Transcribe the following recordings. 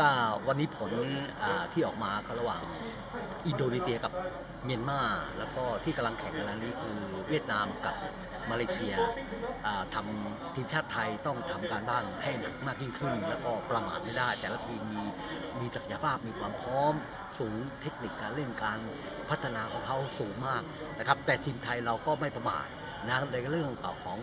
ก็วันนี้ผลที่ออกมาระหว่างอินโดนีเซียกับเมียนมาแล้วก็ที่กำลังแข่งกันนี้คือเวียดนามกับมาเลเซียทำทีมชาติไทยต้องทำการบ้านให้หนักมากยิ่งขึ้น แล้วก็ประมาทไม่ได้ แต่ละทีมมีมีศักยภาพมีความพร้อมสูงเทคนิคการเล่นการพัฒนาของเขาสูงมากนะครับแต่ทีมไทยเราก็ไม่ประมาทนะในเรื่องของ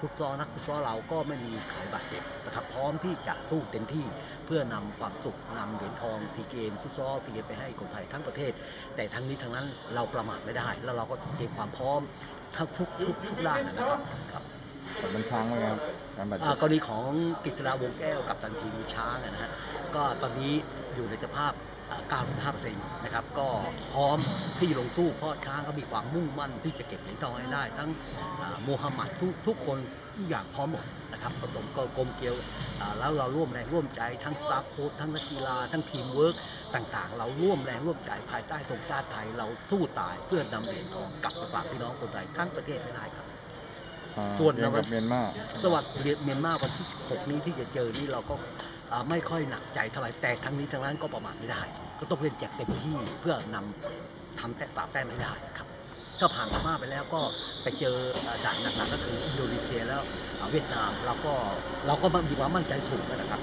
ฟุตซอลนักฟุตซอลเราก็ไม่มีใครบาดเจ็บนะครับพร้อมที่จะสู้เต็มที่เพื่อนำความสุขนำเหรียญทองซีเกมฟุตซอลซีเกมไปให้คนไทยทั้งประเทศ แต่ทั้งนี้ทั้งนั้นเราประมาทไม่ได้ แล้วเราก็เตรียมความพร้อมทั้งทุกทุกทุกด้านนะครับครับผลมันช้างไหมครับการบาดอ่าเจ็บกรณีของกิตราวงแก้วกับตันทีมช้างอะนะฮะก็ตอนนี้อยู่ในสภาพอ่า 95%นะครับก็พร้อมที่ลงสู้เพราะช้างเขามีความมุ่งมั่นที่จะเก็บเหรียญทองให้ได้ ทั้งอ่าโมฮัมหมัดทุกทุกคนทุกอย่างพร้อมหมดนะครับผสมก็กลมเกลียวอ่าแล้วเราร่วมแรงร่วมใจทั้ง staff โค้ชทั้งนักกีฬาทั้งทีมเวิร์กต่างๆ เราร่วมแรงร่วมใจภายใต้ธงชาติไทยเราสู้ตายเพื่อนำเหรียญทองกลับไปฝากพี่น้องคนไทยทั้งประเทศให้ได้ครับอ่าส่วนเกมกับเมียนมาสวัสดีเมียนมาวันที่ 16 นี้ที่จะเจอนี่เราก็อ่า ไม่ค่อยหนักใจเท่าไหร่แต่ทั้งนี้ทั้งนั้นก็ประมาทไม่ได้ ก็ต้องเล่นแบบเต็มที่เพื่อนำทำแต่ปราบแต้มไม่ได้ครับถ้าผ่านพม่าไปแล้วก็ไปเจอด่านหนักๆก็คืออินโดนีเซียแล้วเวียดนามเราก็เราก็มีความมั่นใจสูงนะครับ